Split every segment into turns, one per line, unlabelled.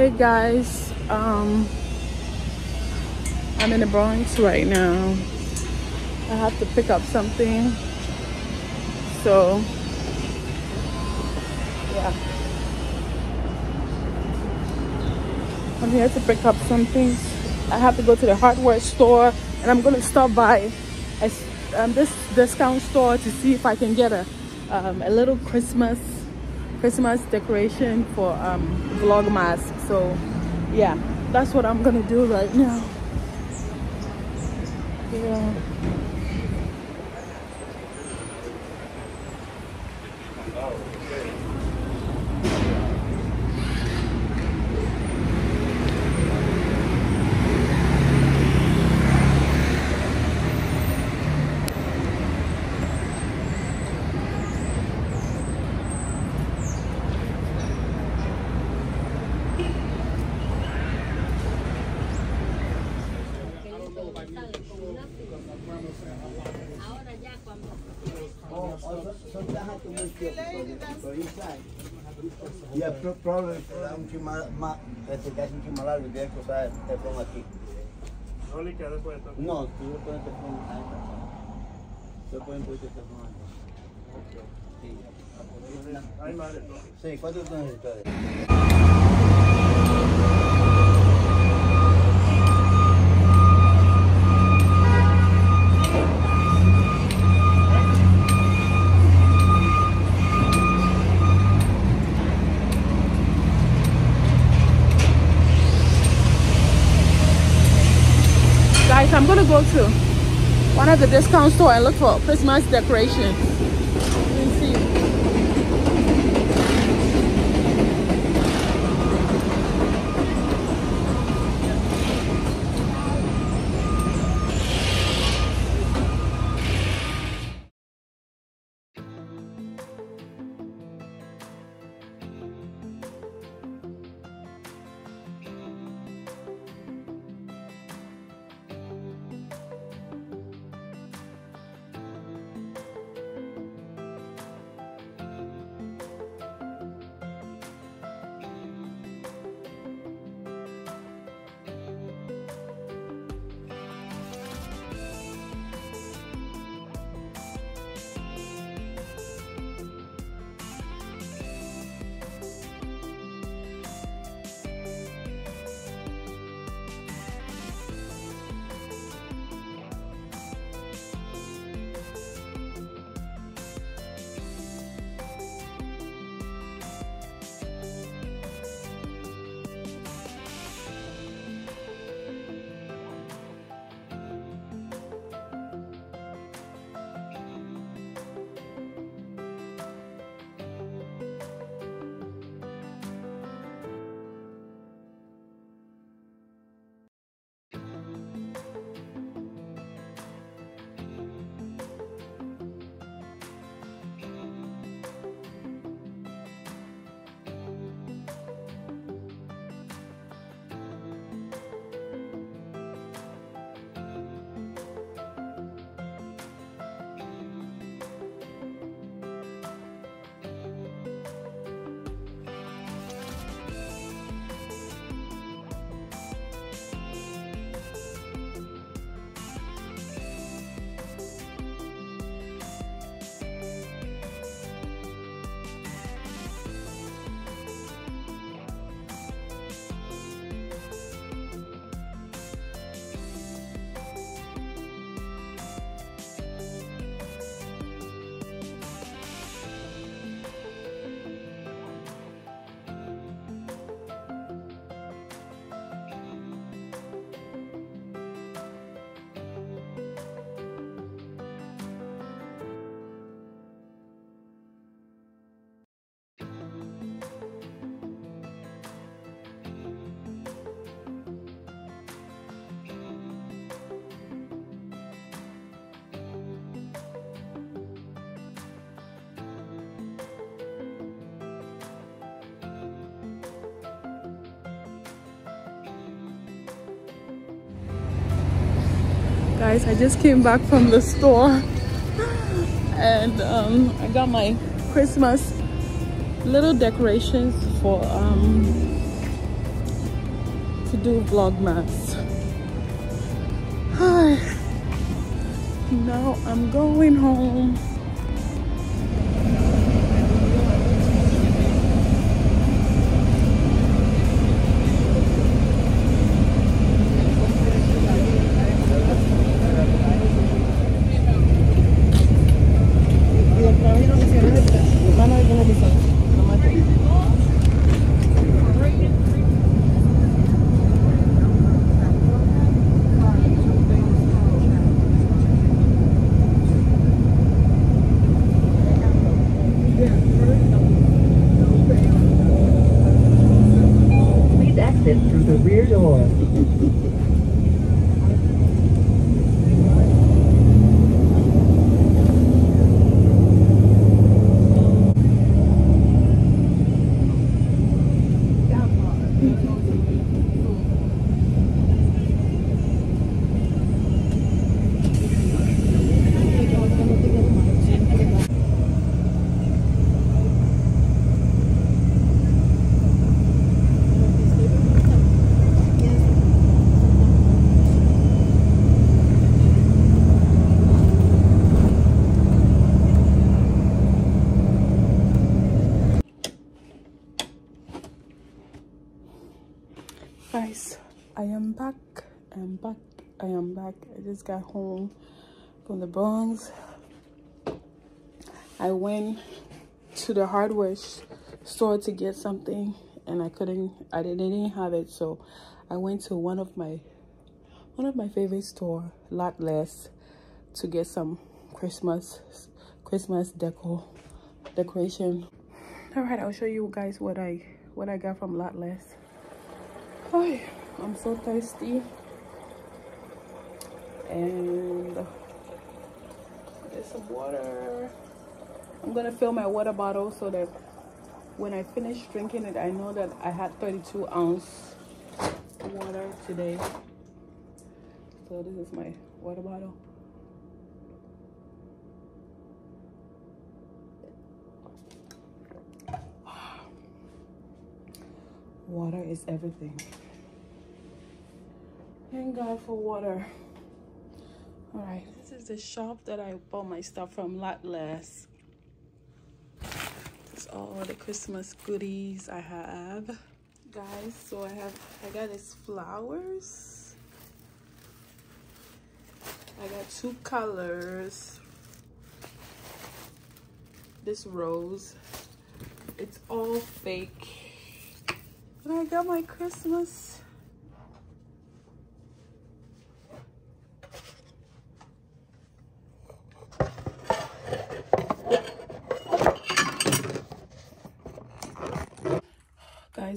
Hey guys, um, I'm in the Bronx right now. I have to pick up something. So, yeah. I'm here to pick up something. I have to go to the hardware store and I'm gonna stop by a, um, this discount store to see if I can get a, um, a little Christmas Christmas decoration for um, Vlogmas. So yeah, that's what I'm gonna do right now. Yeah.
Yeah, sometimes to make your inside. Yeah, probably from aquí.
No le queda después
No, tú lo hacer from ahí. Pueden poner from. Sí,
¿cuántos? I'm gonna go to one of the discount store and look for Christmas decorations. Guys i just came back from the store and um, i got my christmas little decorations for um, to do vlogmas Hi. now i'm going home Back i am back. I am back. I just got home from the bronx. I went to the hardware store to get something and i couldn't i didn't, have it. So i went to one of my one of my favorite store Lot-Less to get some christmas christmas deco decoration. All right i'll show you guys what i what i got from Lot-Less Hi, I'm so thirsty. And there's some water. I'm gonna fill my water bottle so that when I finish drinking it, I know that I had 32 ounce water today. So this is my water bottle. Water is everything. Thank God for water. All right, this is the shop that I bought my stuff from Less. This is all the Christmas goodies I have, guys. So I have, I got these flowers. I got two colors. This rose, it's all fake. And I got my Christmas.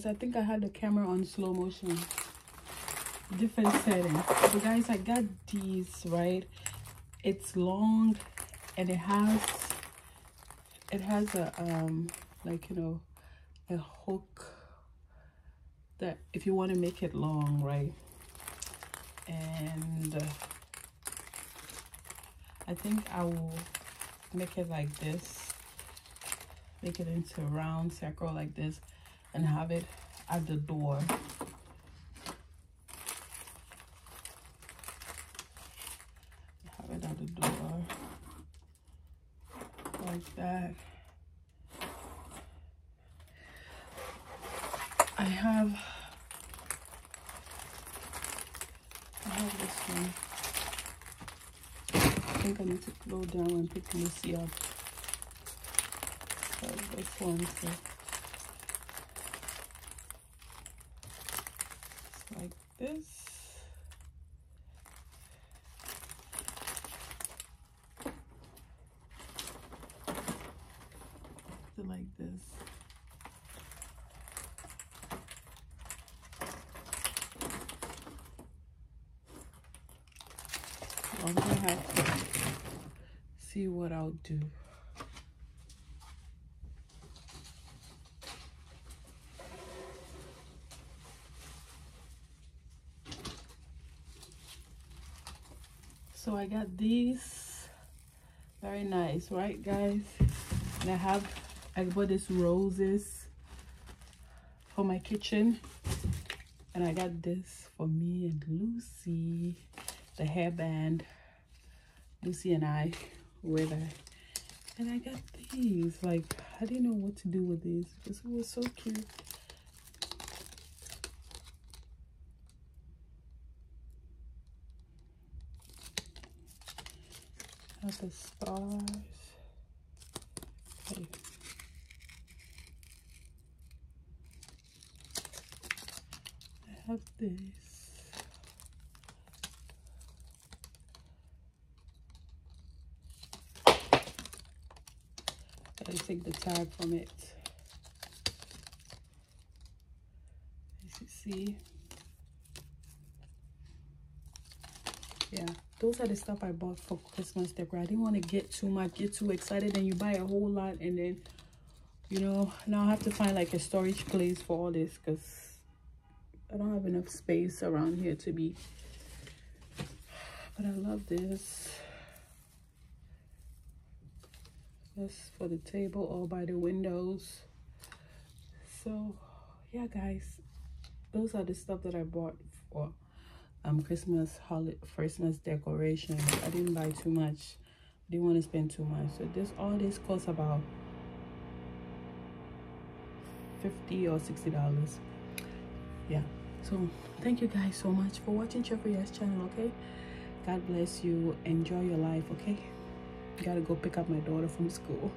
I think I had the camera on slow motion. Different settings. But guys, I got these, right? It's long and it has it has a um like you know a hook that if you want to make it long right and uh, I think I will make it like this make it into a round circle like this and have it at the door have it at the door like that I have I have this one. I think I need to go down and pick Lucy up. So this one so it's like this. So like this. I'm gonna have to see what I'll do. So I got these, very nice, right guys? And I have, I bought these roses for my kitchen. And I got this for me and Lucy, the hairband. Lucy and I wear that. And I got these. Like, I didn't know what to do with these because it was so cute. Got the stars. Okay. Have this. Gotta take the tag from it. As you see. Yeah, those are the stuff I bought for Christmas decor. I didn't want to get too much, get too excited, and you buy a whole lot, and then, you know, now I have to find like a storage place for all this because I don't have enough space around here to be. But I love this. That's for the table or by the windows. So, yeah, guys, those are the stuff that I bought for um Christmas holiday Christmas decoration. I didn't buy too much. I didn't want to spend too much. So this all this costs about 50 or 60 dollars. Yeah. So thank you guys so much for watching Jeffrey S channel, okay? God bless you. Enjoy your life, okay? Gotta go pick up my daughter from school.